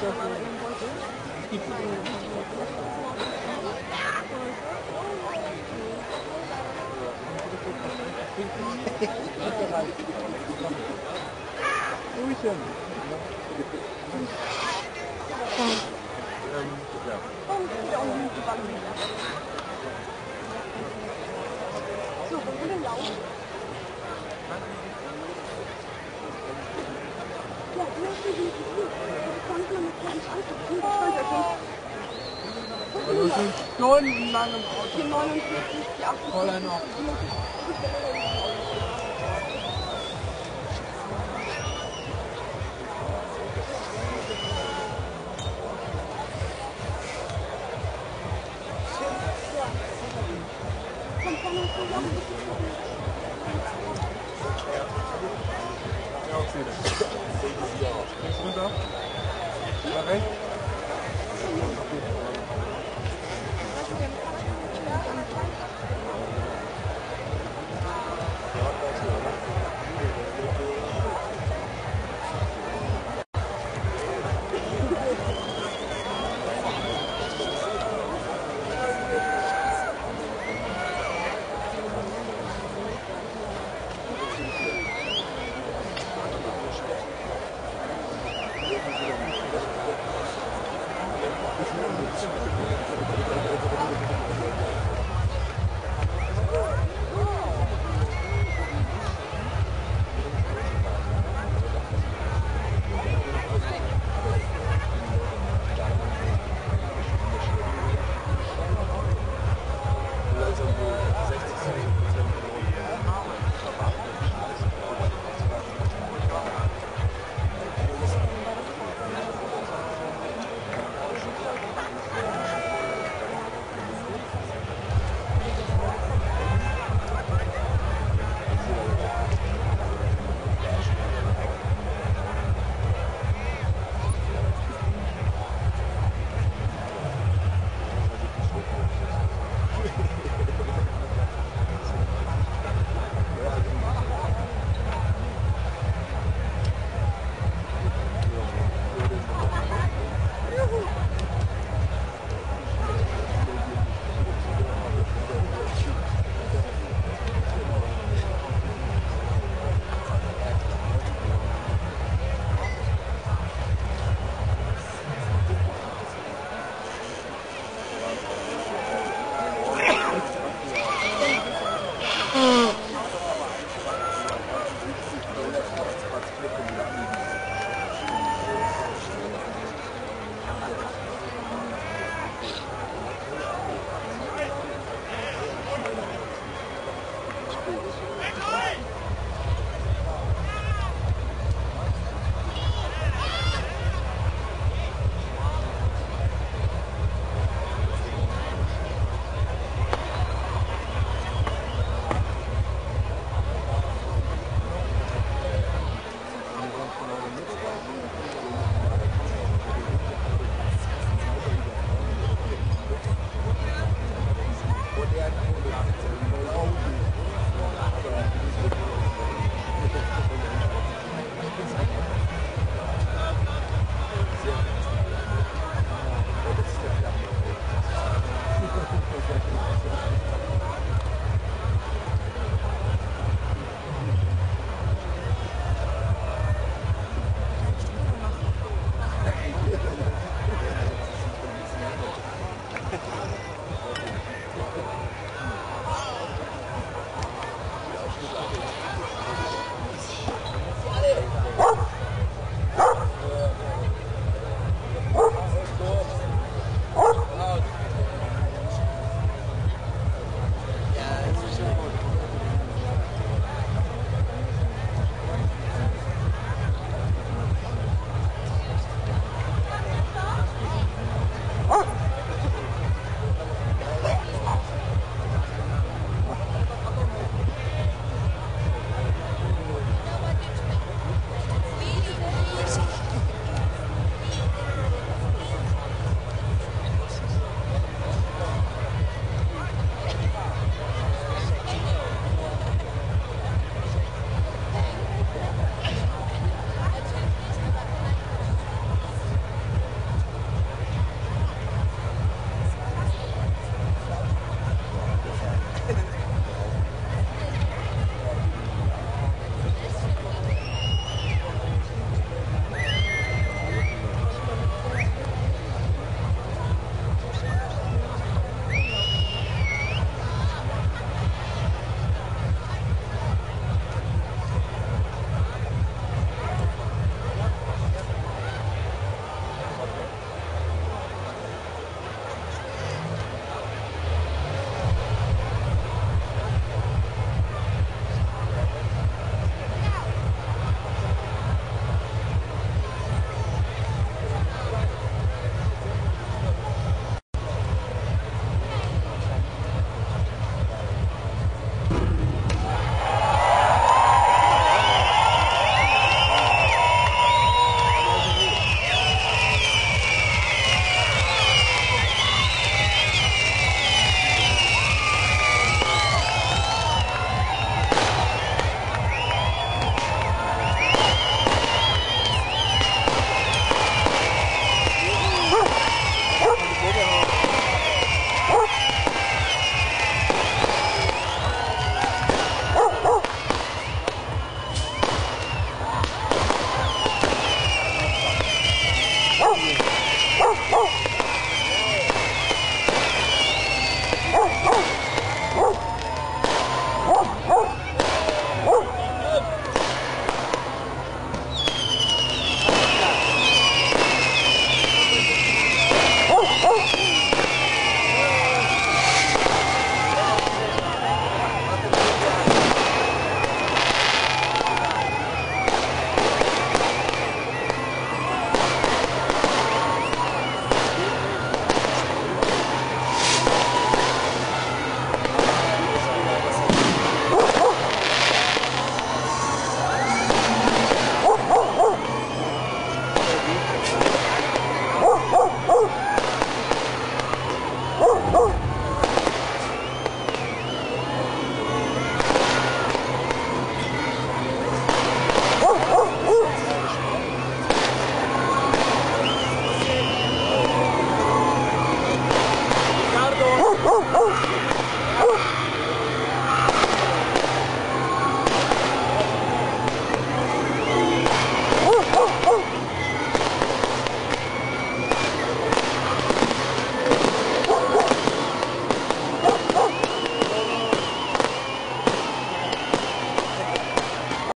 对。对。对。Also es sind stundenlang im Auto. Die 49, die 48. Voller noch. Ja. Links runter. Okay.